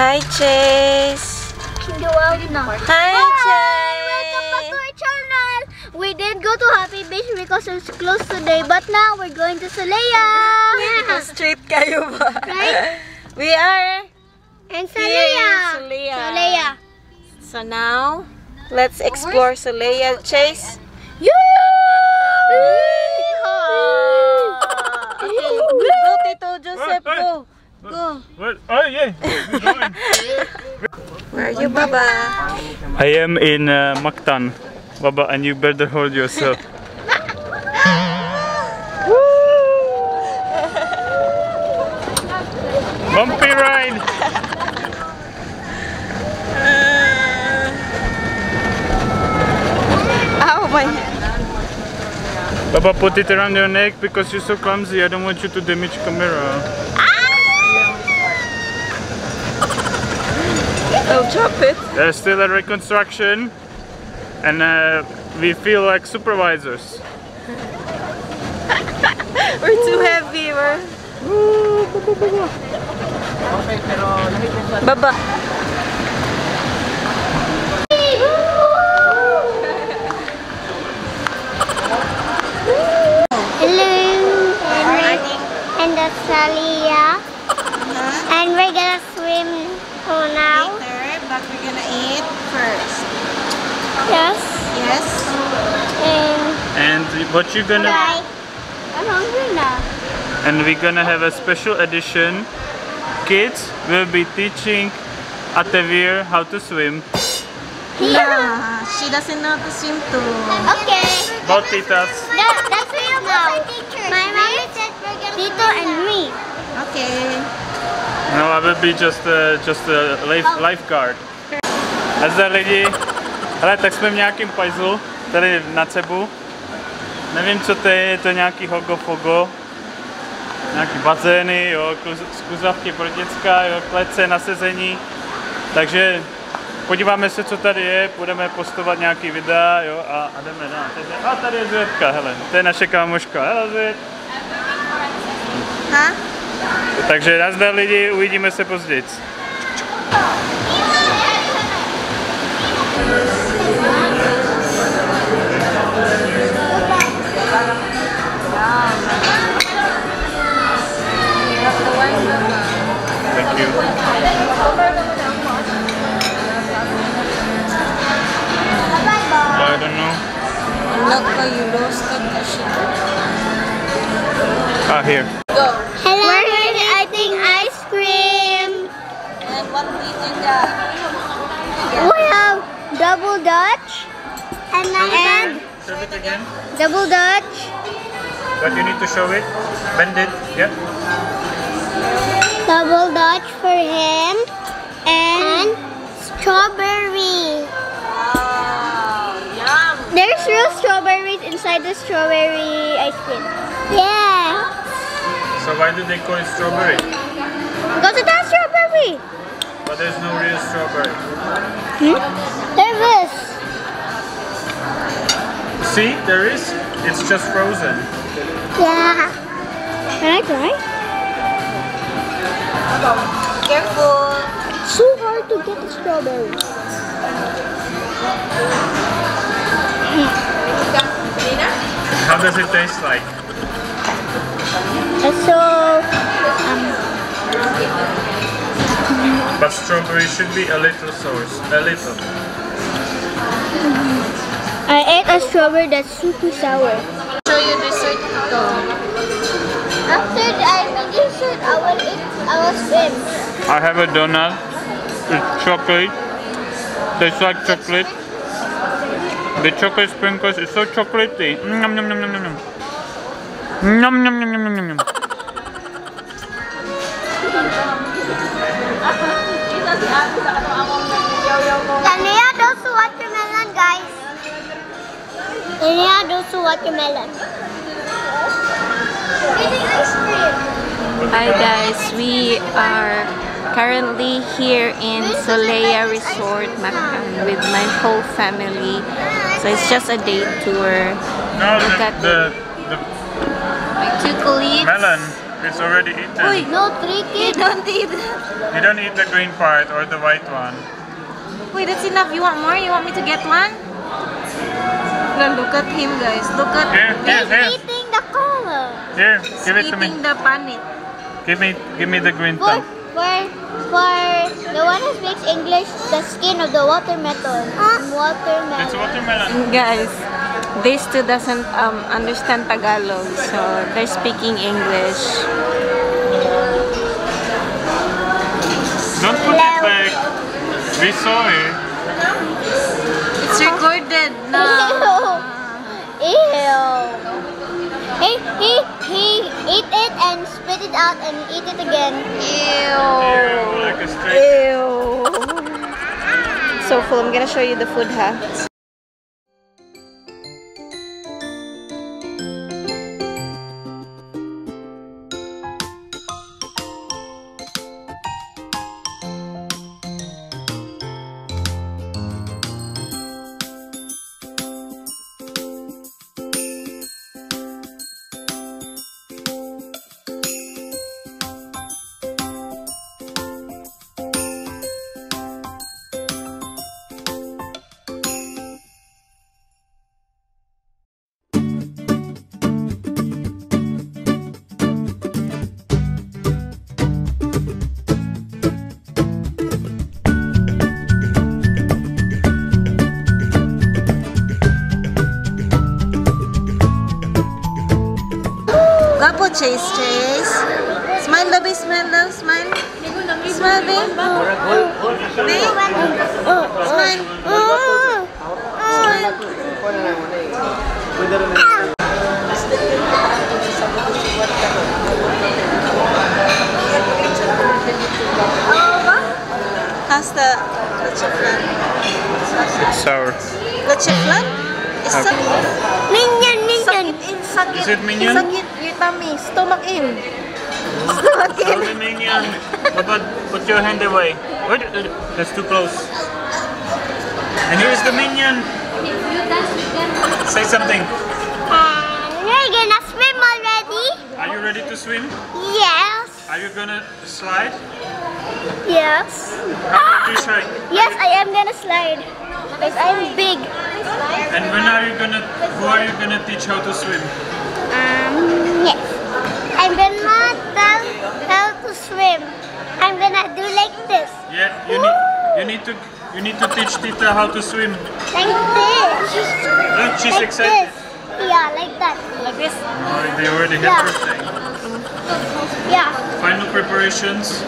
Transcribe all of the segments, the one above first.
Hi, Chase. Hi, Hi, Welcome back to Chase. our channel. We didn't go to Happy Beach because it's closed today, but now we're going to Solea. Yeah. Street kayo ba? Right? We are And here Solea. in Solea. Solea. So now, let's explore Solea, Chase. Okay, go, Tito Joseph, go. Go. What? Oh yeah. Where are you, Baba? I am in uh, Mactan, Baba, and you better hold yourself. Bumpy ride. Oh, my. Baba, put it around your neck because you're so clumsy. I don't want you to damage camera. Don't drop it. There's still a reconstruction, and uh, we feel like supervisors. We're too heavy. We're... Baba. Hello. And, and that's Solea. And we're gonna swim oh, now. Later, but we're gonna eat first. Yes. Yes? And And what you're gonna? bye. I'm hungry now. And we're gonna have a special edition. Kids will be teaching Atavir how to swim. Yeah. She doesn't know how to swim too. Okay. Both titas. That, that's real now. My mommy said we're gonna Tito and me. Okay. No, I will be just uh, just a life, lifeguard. Nazdar lidi. Hele, tak jsme v nějakém puzzle, tady na Cebu. Nevím, co to je, je to nějaký hogo-fogo. Nějaký bazény, jo, skluzavky pro děcka, jo, klece na sezení. Takže podíváme se, co tady je, budeme postovat nějaký videa, jo, a, a jdeme dál. Takže, a tady je Zvětka, hele, to je naše kámoška, hele Zvět. Ha? Takže nazdar lidi, uvidíme se později. Look, you roasted the shit. Ah, here. Go. Hello. We're eating ice cream. And what we eating that? We have double dutch and, and Show it again. double dutch But you need to show it. Bend it. Yeah. double dutch for him and strawberry. Inside the strawberry ice cream. Yeah. So why do they call it strawberry? Because it has strawberry. But there's no real strawberry. Hmm? There is. See, there is. It's just frozen. Yeah. Can I try? Careful. It's so hard to get the strawberry. How does it taste like? It's so um, But strawberry should be a little sour. A little. I ate a strawberry that's super sour. Show you dessert to. After I finish it, I will eat. I will swim. I have a donut. It's chocolate. Tastes like chocolate. The chocolate sprinkles is so chocolatey. Mm, Nom nom nom nom nom nom. Nom nom nom nom nom nom nom. Tania, those watermelon, guys. Tania, those watermelon. Eating ice cream. Hi guys, we are currently here in Solea Resort Mactan with my whole family. So it's just a day tour. No, Look the, at the, the My two colleagues. melon. It's already eaten. Uy. No, three You kids. don't eat that. You don't eat the green part or the white one. Wait, that's enough. You want more? You want me to get one? No, look at him, guys. Look at Here, here, He's here. eating the color. Here, He's give it to me. eating the panit. Give me, give me the green For, thumb. For, for the one who speaks English, the skin of the watermelon. Watermelon. It's watermelon. Guys, these two doesn't um, understand Tagalog, so they're speaking English. Don't put it back. We saw it. It's recorded na. Ew. He, he, he ate it and spit it out and eat it again. Ew, like a. Ew. So full. I'm gonna show you the food, ha? Sakit. Is it minion? Sakit your tummy. Stomach in. Stomach in. the minion. But put your hand away. Wait, uh, that's too close. And here's the minion. Say something. And we're gonna swim already. Are you ready to swim? Yes. Are you gonna slide? Yes. How about you try? Yes, I am gonna slide. Because I'm big. And when are you gonna? Who are you gonna teach how to swim? Yes. I'm gonna tell how to swim. I'm gonna do like this. Yeah, you need. You need to. You need to teach Tita how to swim. Like this. Look, she's like excited. This. Yeah, like that. Like this. Oh, they already had Yeah. birthday. Yeah. Final preparations.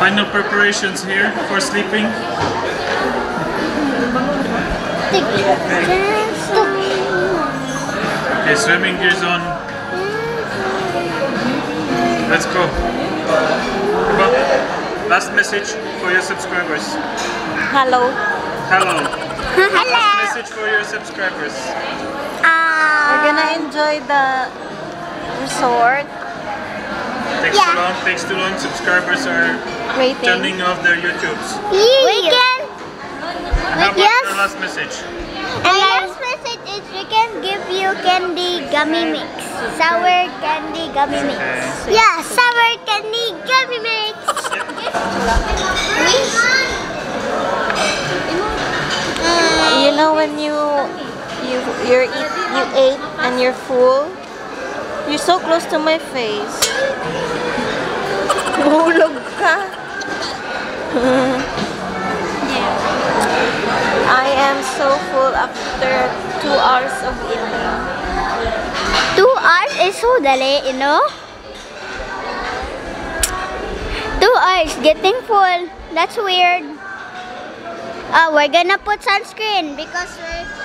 Final preparations here for sleeping. Stick. Stick. Okay, swimming gears on. Let's go. Come on. Last message for your subscribers. Hello. Hello. Hello. Last message for your subscribers. Uh, We're gonna enjoy the resort. Takes Yeah. too long. Takes too long. Subscribers are Waiting. turning off their YouTubes. we can. How about Yes. your last message? And last message is we can give you candy gummy mix. Sour candy gummy mix. Yeah, sour candy gummy mix. You know when you you you're eat, you ate and you're full. You're so close to my face. Hulog ka. I am so full after two hours of eating. Two hours is so dali, you know? Two hours getting full. That's weird. Uh, we're gonna put sunscreen because we're,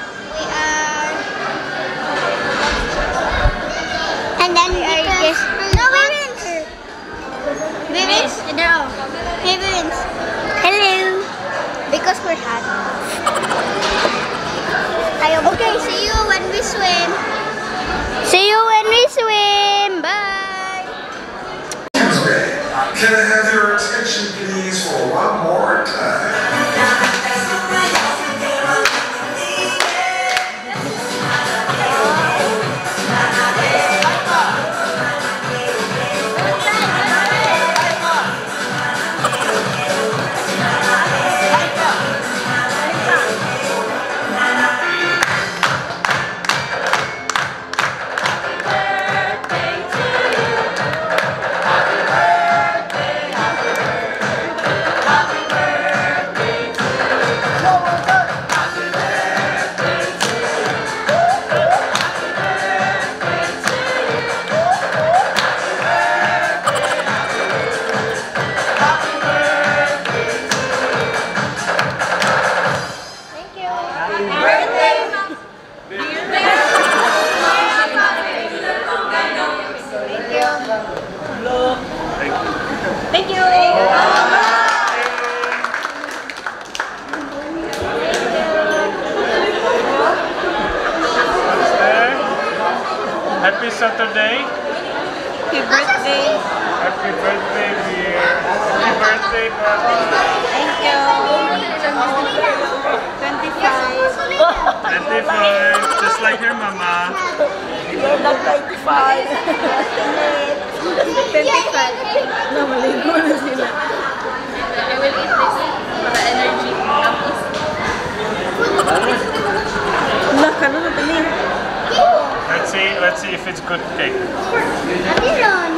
it's good cake. Abilon.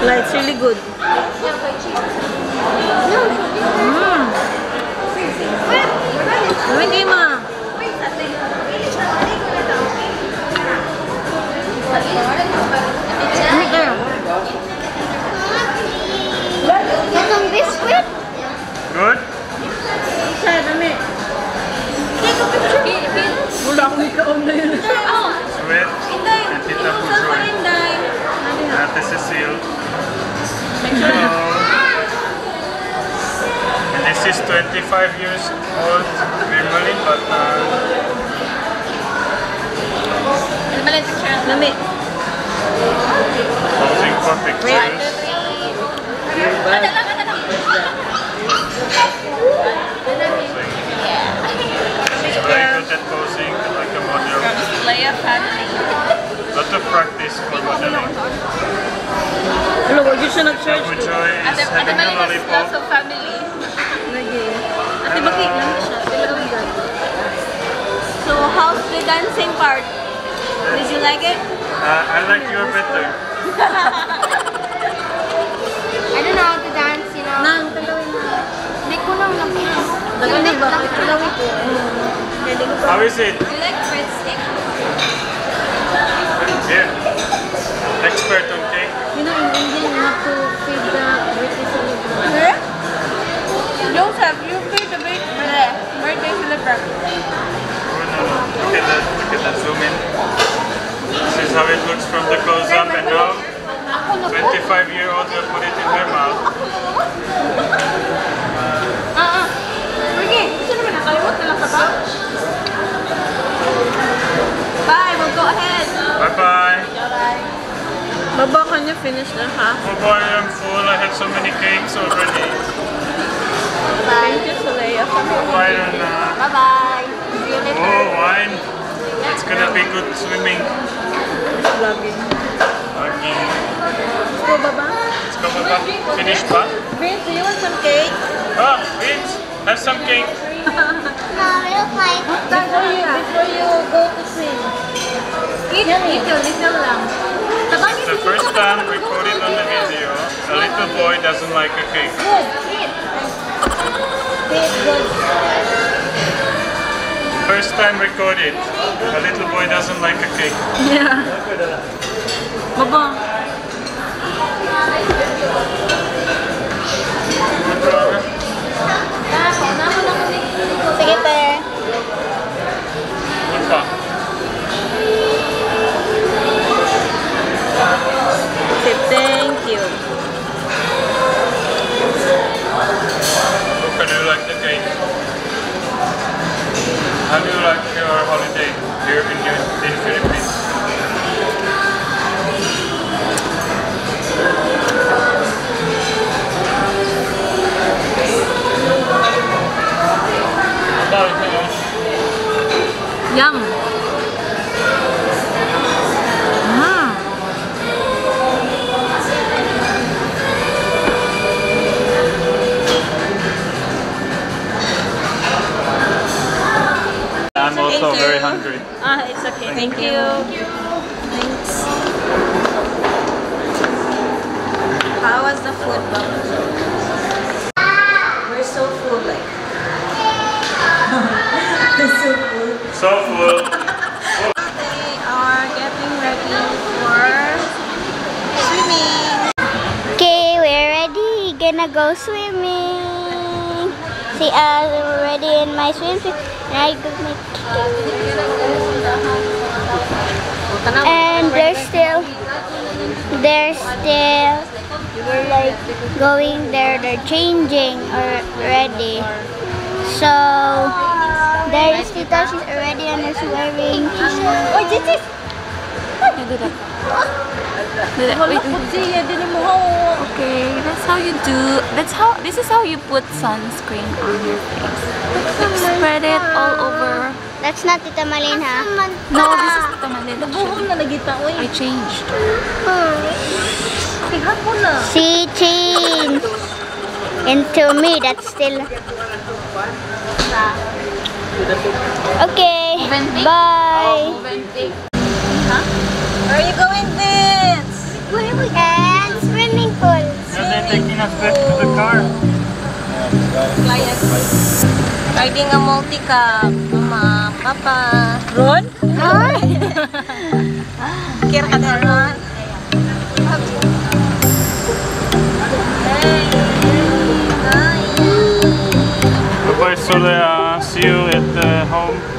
Wala, it's really good. Mmm. Ate Cecile. Hello. And this is 25 years old Mermalin, but uh, Dami. posing for pictures. She's very good at posing like a model. Leia family. Lot of practice for modeling. Wala, wag yun siya nag-search. Pujoy is Ate, Ate a lollipop. lots of family. Lagi. Ate, bakit lang siya? So, how's the dancing part? Did you like it? Uh, I like your better. I don't know how to dance, you know. Nang, talawin mo. Hindi ko lang napilas. Talawin ba? Talawin ko. Pwede ko pa. How is it? You like breadstick? Here. Expert on cake. You know, in India, you have to feed the British celebrant. Joseph, you feed the big birthday celebrant. Oh, no, no. Look at that. Look at that. Zoom in. This is how it looks from the close up, and now 25 year old will put it in her mouth. Baba, can you finish the half? Oh boy, I'm full. I had so many cakes already. Thank you, Solea. Oh, I. Bye-bye. See you later. Oh, wine. It's gonna be good swimming. Vlogging. Okay. Go, Baba. Let's go, Papa. Finish, pa? Vince, do you want some cake? Oh, Vince, have some cake. No, real fight. Before you, before you go to swim. Eat, eat your little lang. It's the first time recorded on the video. A little boy doesn't like a cake. Good. Eat. Eat good. First time recorded. A little boy doesn't like a cake. Yeah. Baba. It's. Thank, you. Thanks. How was the food, Baba? We're so full, like. So full. So full. They are getting ready for swimming. Okay, we're ready. Gonna go swimming. See, uh, we're ready in my swimsuit. And I got my And they're still, they're still, like going there. They're changing already. So there is Tita. She's already and is wearing. Oh, this is. that. Do. Okay, that's how you do. That's how. This is how you put sunscreen on your face. Spread it all over. That's not Tita Malin, ha? No, this is Tita Malin. Buhom na nagita oy. I changed. Sihat mo na. She changed into me. That's still. Okay. Bye. Oh, Where are you going dance? And swimming pool. Are they taking us back to the car? Client. Riding a multi-cab. Mama, Papa. Ron? Kira ka na Ron? Bye-bye Solea. See you at uh, home.